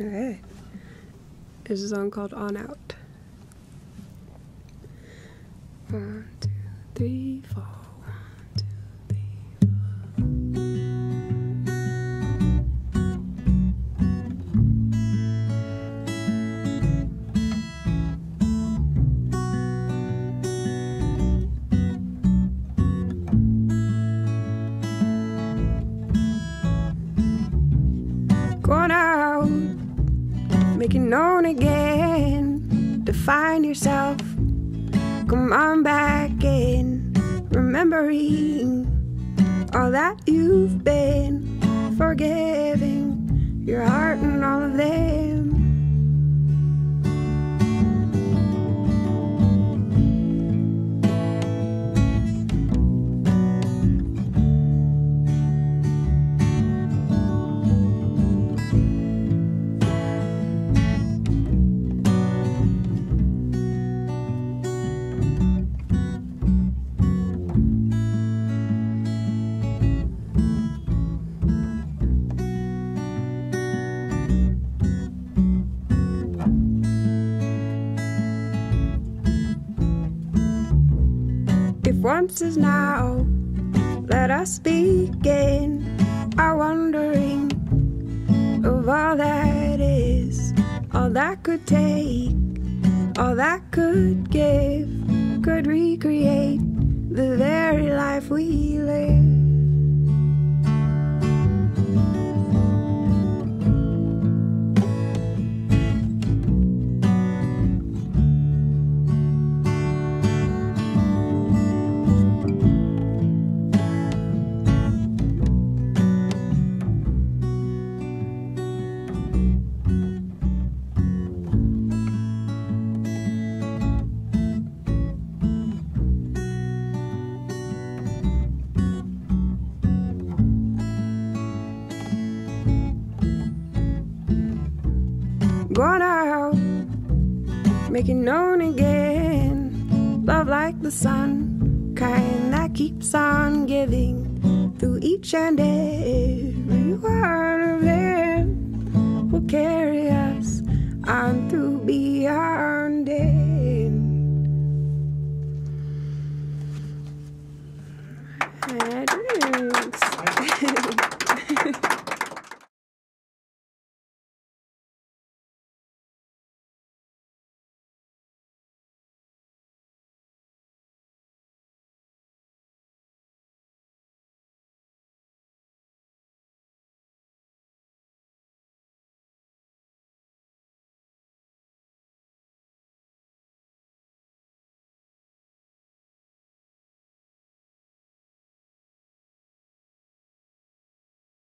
Alright. There's a song called On Out. One, two, three, four. Going out, making known again. Define yourself. Come on back in, remembering all that you've been, forgiving your heart and all of them. Once is now, let us begin our wondering of all that is, all that could take, all that could give, could recreate the very life we live. going out, make it known again. Love like the sun, kind that keeps on giving through each and every one of them will carry us on through.